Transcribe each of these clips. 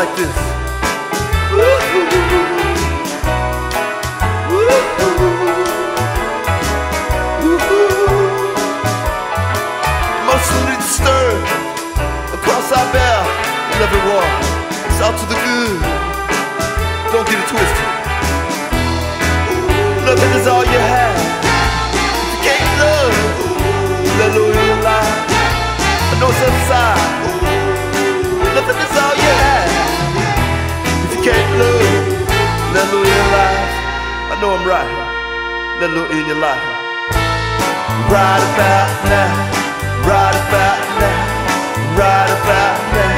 like this. Emotionally disturbed across our bear and every war. It's out to the good. Don't get it twisted. Nothing is all you have. Let low in your life. I know I'm right. Low in your life. Right about now. Right about now. Right about now.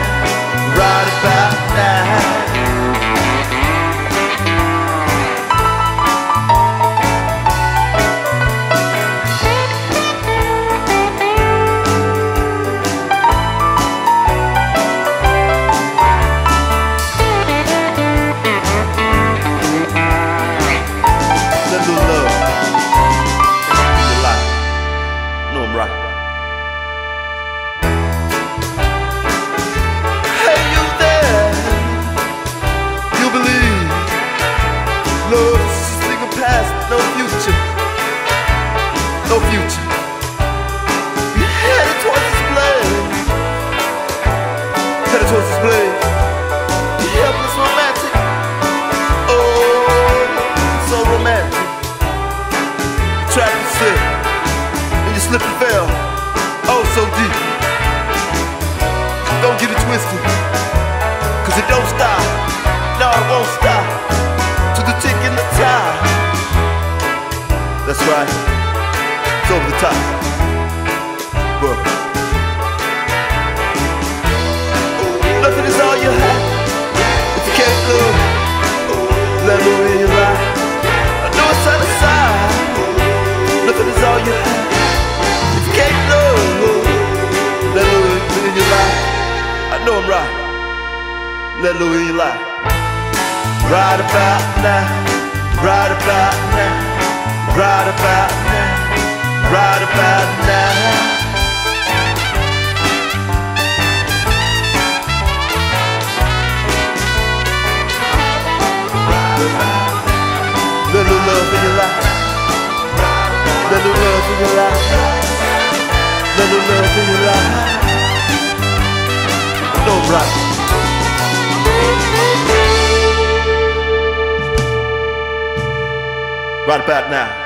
Slip, and you slip and fell. Oh, so deep. Don't get it twisted, cause it don't stop. No, it won't stop. To the tick in the time. That's right. It's over the top. Well, nothing is all you have. If you can't love, let go in your life. Your life. Right about now. Right about now. Right about now. Right about now. Little love in your life. Little love in your life. Little love in your life. No right. Right about now.